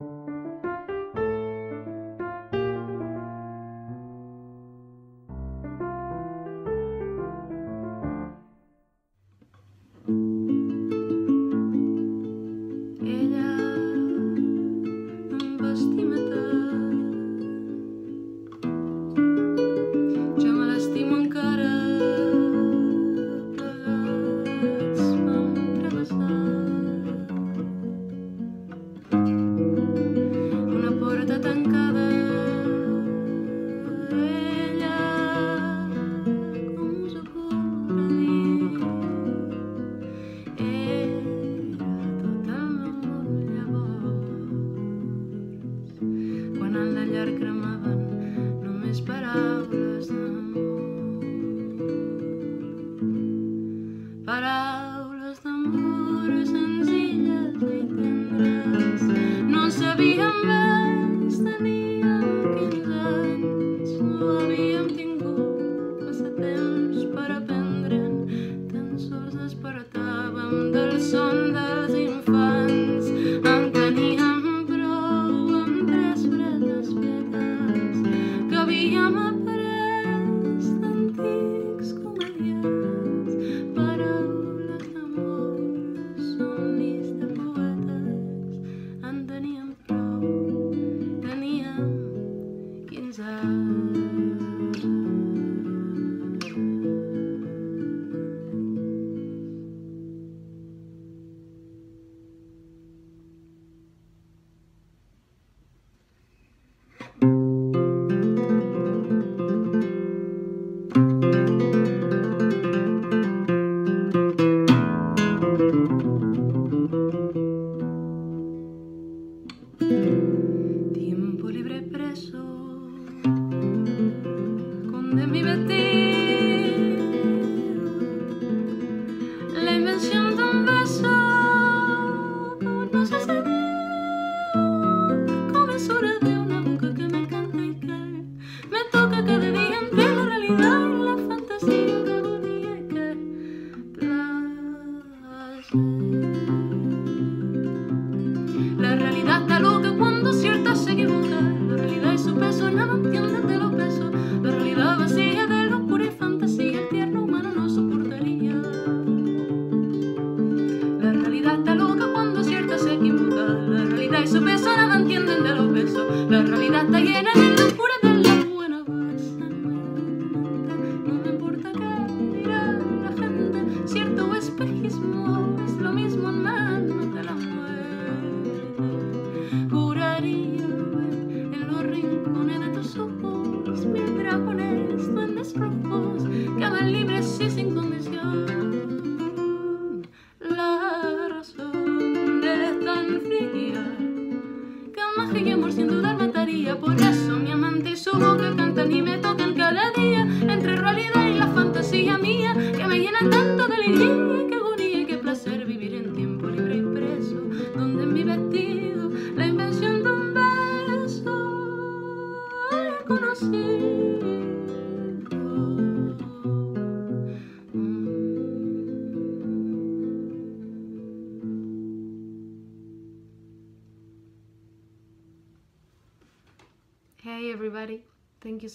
you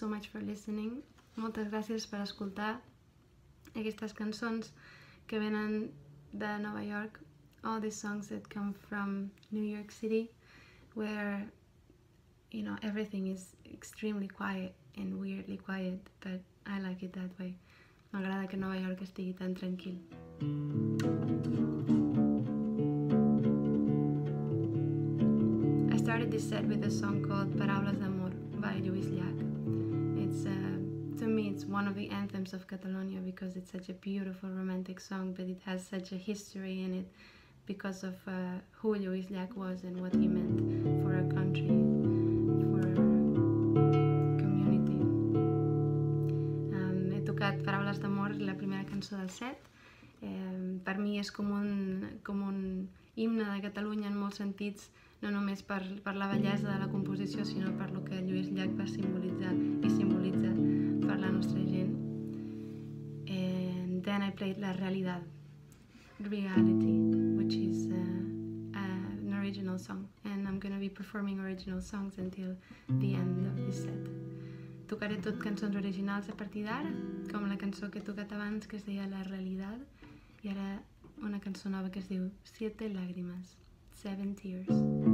so much for listening. Moltes gràcies per escoltar aquestes cançons que venen de Nova York. All these songs that come from New York City, where you know everything is extremely quiet and weirdly quiet, but I like it that way. M'agrada que Nova York estigui tan tranquil. I started this set with a song called Paraules d'amor by Lluís Llach. it's uh, to me it's one of the anthems of Catalonia because it's such a beautiful romantic song, but it has such a history in it because of uh, who Lluís Llach was and what he meant cançó del set. Eh, per mi és com un, com un himne de Catalunya en molts sentits, no només per, per la bellesa de la composició, sinó per lo que Lluís Llach va simbolitzar i simbolitza per la nostra gent. And then I played La realitat, Reality, which is uh, uh, an original song. And I'm going to be performing original songs until the end of this set tocaré tot cançons originals a partir d'ara, com la cançó que he tocat abans que es deia La Realitat, i ara una cançó nova que es diu Siete Lágrimas, Seven Tears.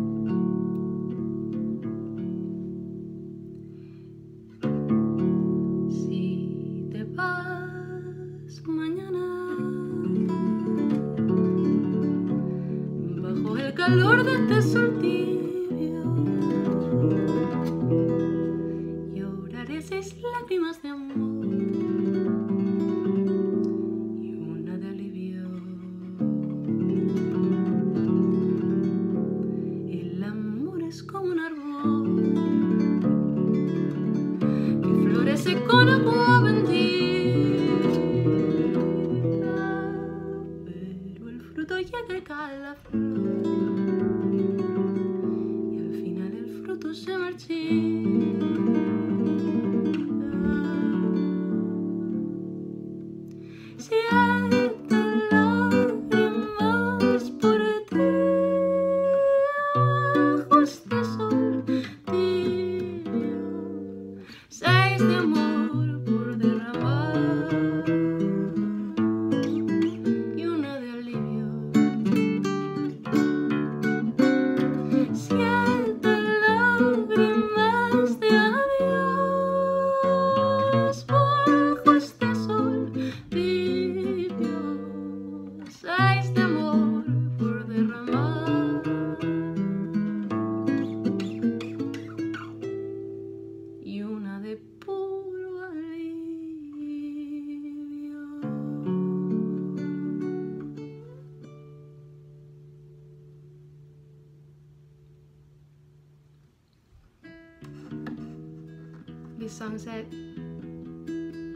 This song said,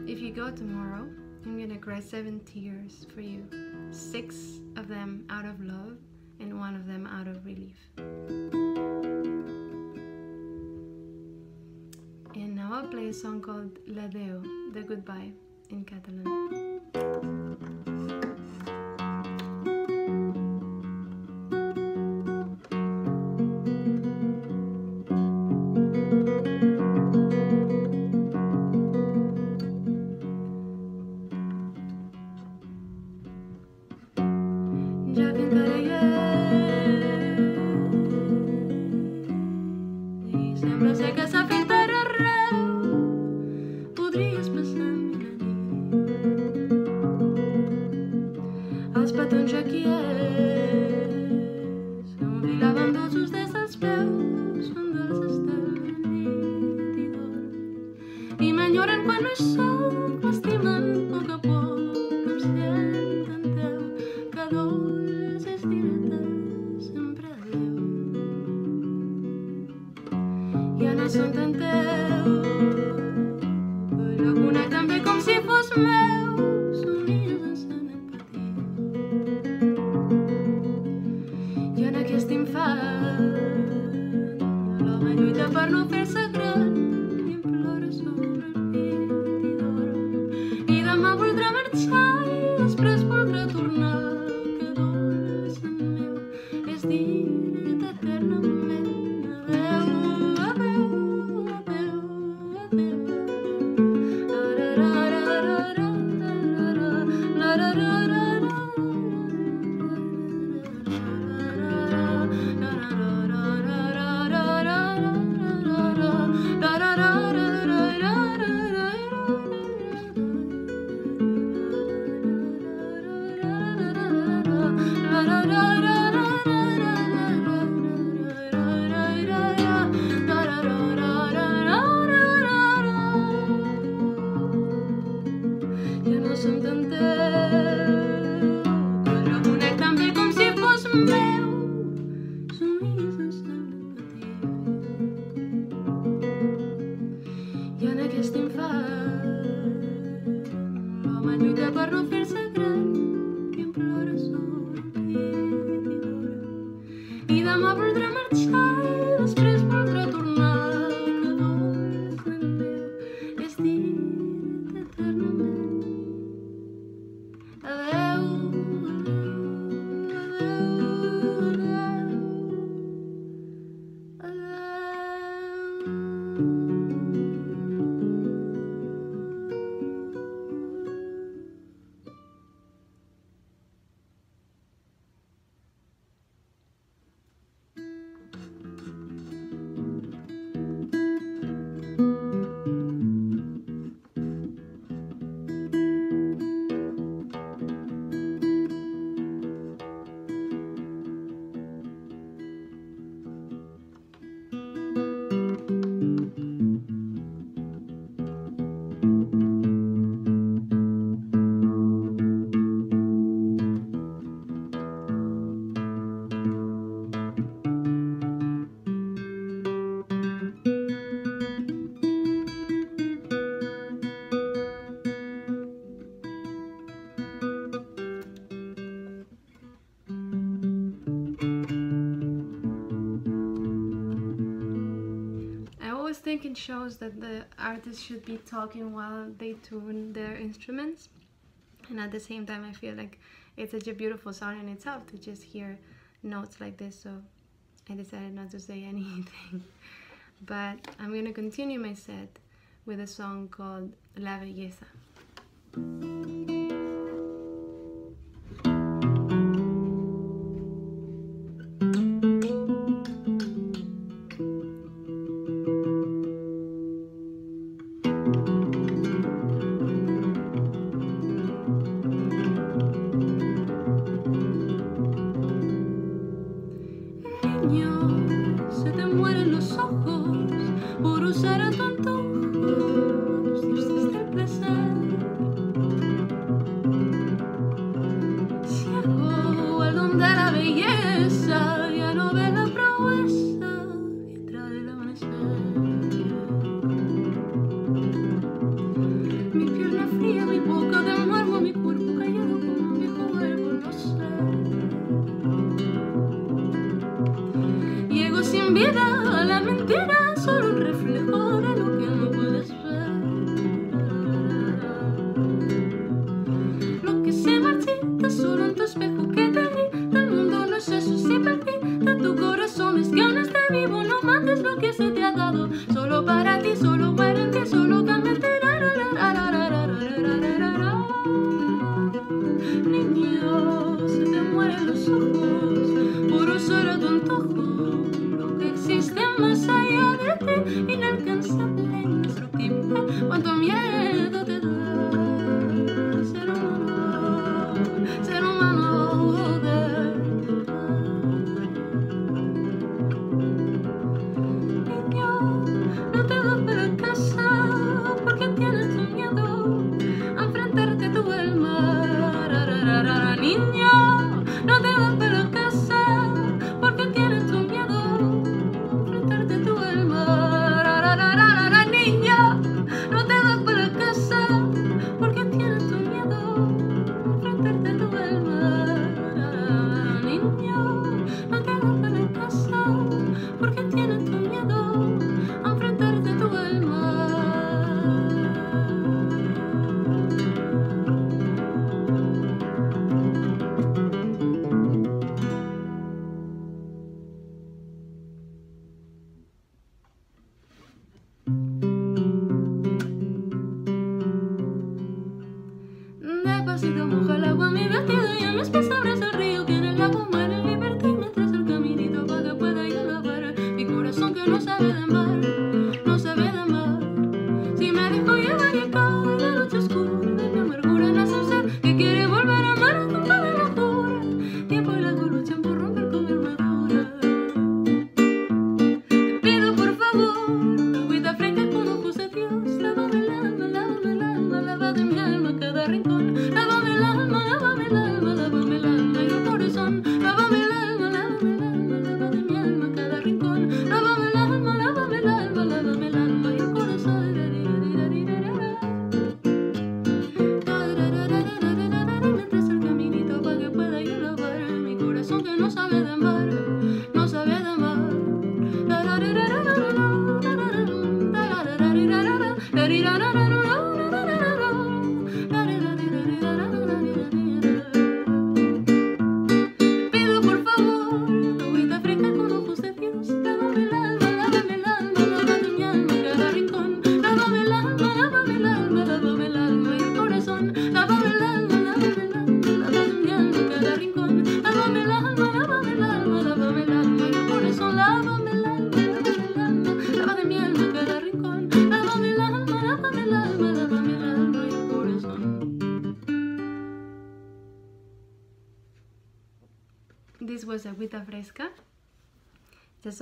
If you go tomorrow, I'm gonna cry seven tears for you, six of them out of love and one of them out of relief. And now I'll play a song called L'Adéu, the goodbye in Catalan. Siempre sé que esa fire. It shows that the artist should be talking while they tune their instruments. And at the same time, I feel like it's such a beautiful sound in itself to just hear notes like this. So I decided not to say anything. but I'm gonna continue my set with a song called La Belleza.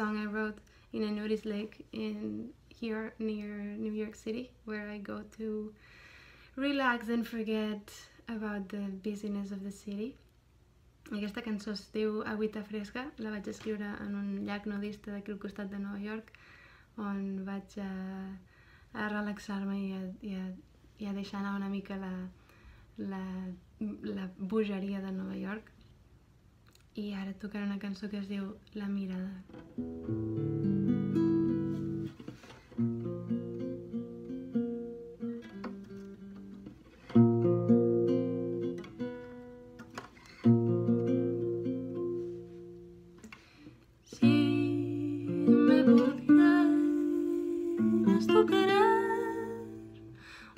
Song I wrote in a nudist lake in here near New York City where I go to relax and forget about the busyness of the city. Aquesta cançó es diu Agüita Fresca, la vaig escriure en un llac nudista d'aquí al costat de Nova York on vaig a, a relaxar-me i, a, i, a, i a deixar anar una mica la, la, la bogeria de Nova York i ara tocarà una cançó que es diu La mirada. Si me pudieras tocar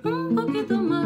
un poquito más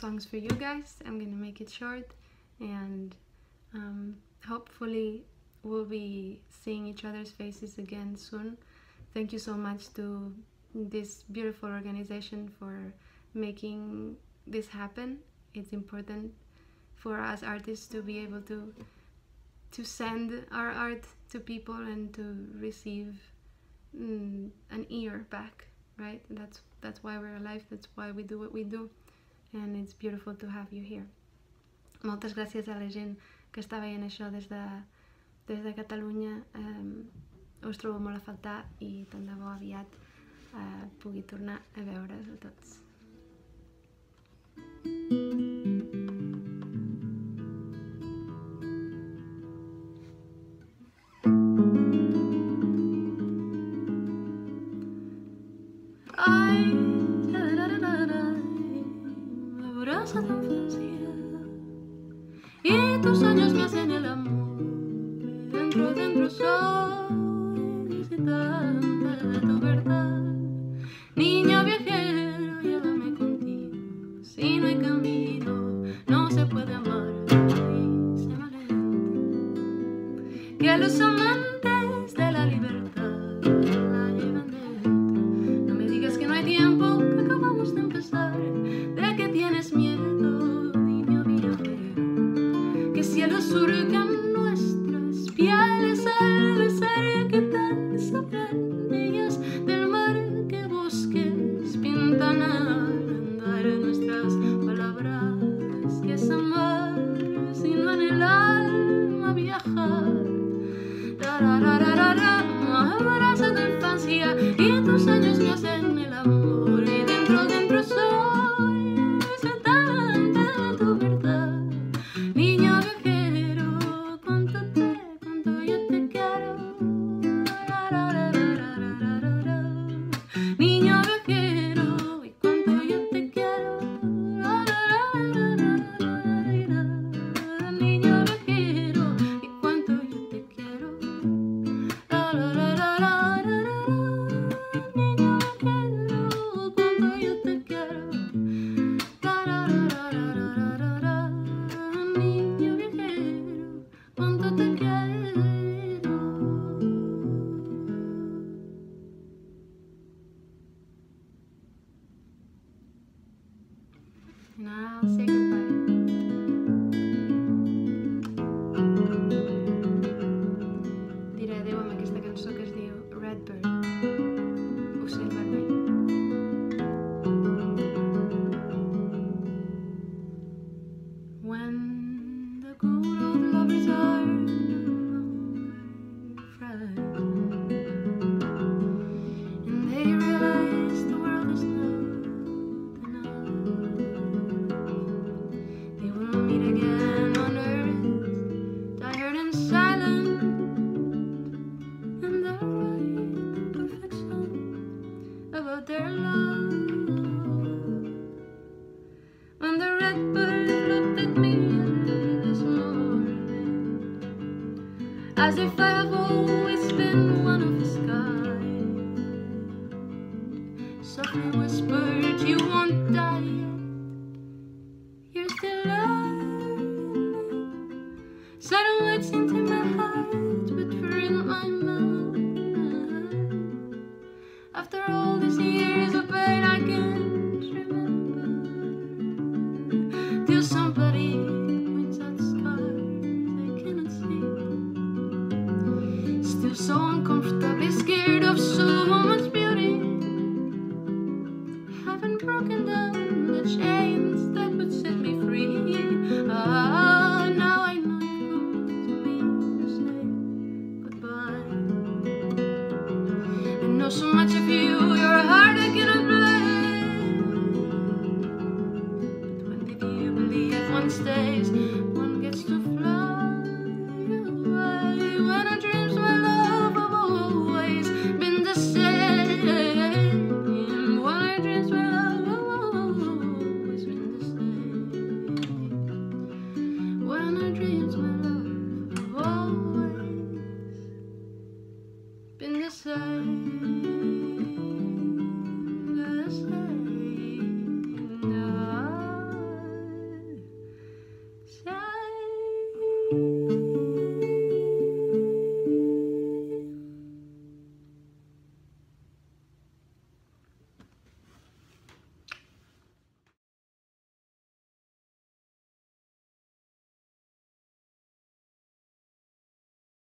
songs for you guys. I'm gonna make it short and um, hopefully we'll be seeing each other's faces again soon. Thank you so much to this beautiful organization for making this happen. It's important for us artists to be able to to send our art to people and to receive mm, an ear back, right? That's that's why we're alive. That's why we do what we do. and it's beautiful to have you here. Moltes gràcies a la gent que està veient això des de, des de Catalunya. Um, us trobo molt a faltar i tant de bo aviat eh, pugui tornar a veure's a tots. Thank you. love.